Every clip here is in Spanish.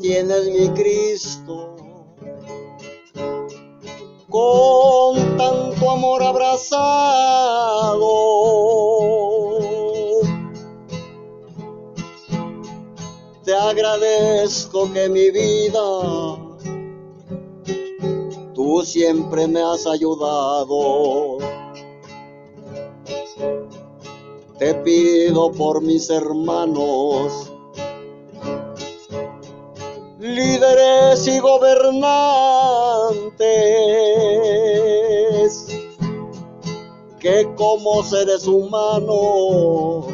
tienes mi Cristo. Con tanto amor abrazado. Te agradezco que mi vida tú siempre me has ayudado. Te pido por mis hermanos líderes y gobernantes que como seres humanos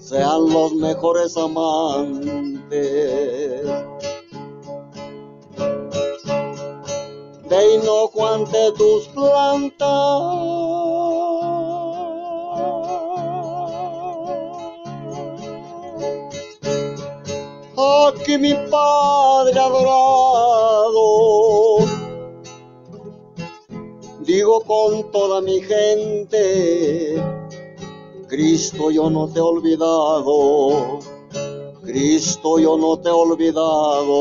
sean los mejores amantes. De inocuante tus plantas aquí mi Padre adorado. Digo con toda mi gente, Cristo yo no te he olvidado, Cristo yo no te he olvidado.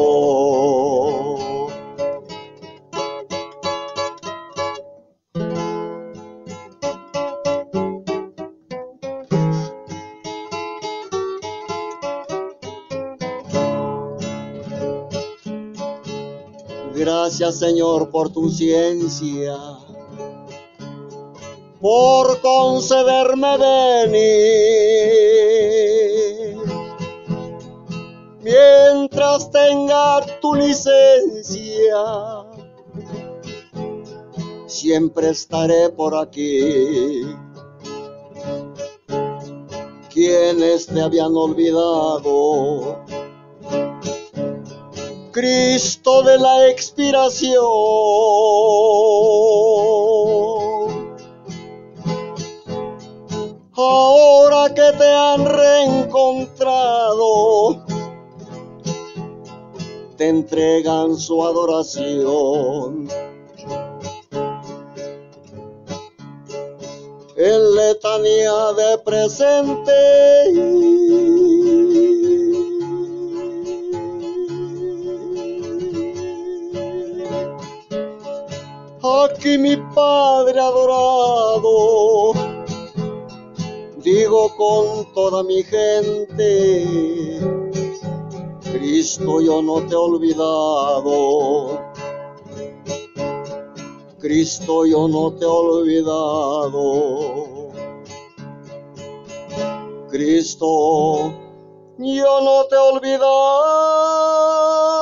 Gracias Señor por tu ciencia, por concederme venir. Mientras tenga tu licencia, siempre estaré por aquí. Quienes te habían olvidado Cristo de la expiración. Ahora que te han reencontrado, te entregan su adoración. En letanía de presente aquí mi Padre adorado, digo con toda mi gente, Cristo yo no te he olvidado, Cristo yo no te he olvidado, Cristo yo no te he olvidado.